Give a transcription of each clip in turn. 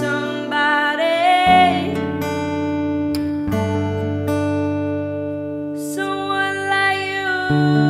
somebody, someone like you.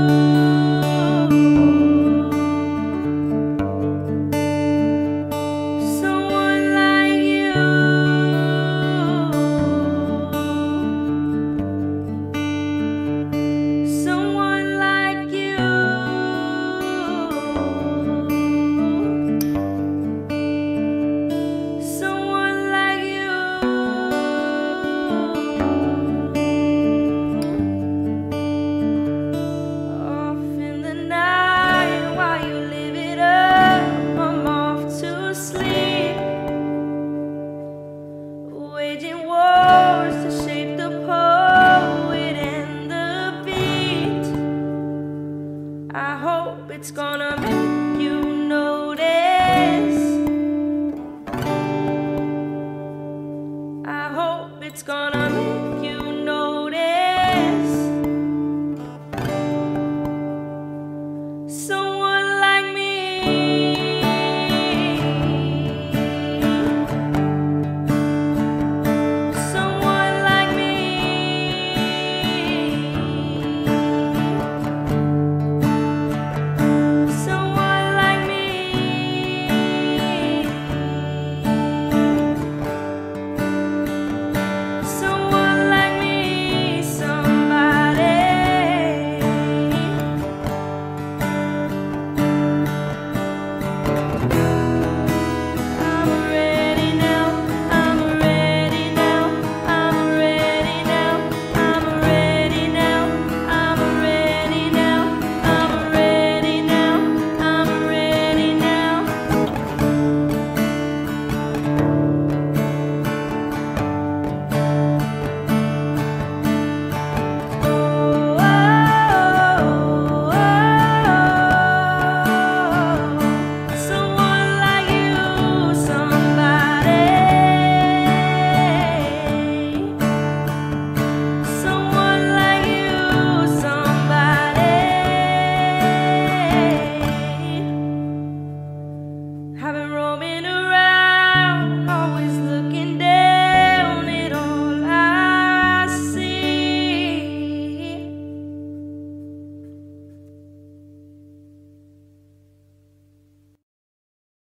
it's gonna be